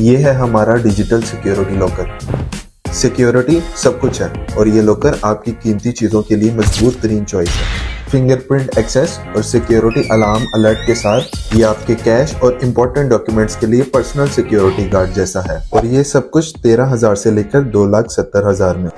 ये है हमारा डिजिटल सिक्योरिटी लॉकर सिक्योरिटी सब कुछ है और ये लॉकर आपकी कीमती चीज़ों के लिए मज़बूत तरीन चॉइस है। फिंगरप्रिंट एक्सेस और सिक्योरिटी अलार्म अलर्ट के साथ ये आपके कैश और इम्पोर्टेंट डॉक्यूमेंट्स के लिए पर्सनल सिक्योरिटी गार्ड जैसा है। और ये सब कुछ तेरह हज़ार से लेकर दो लाख सत्तर हज़ार में।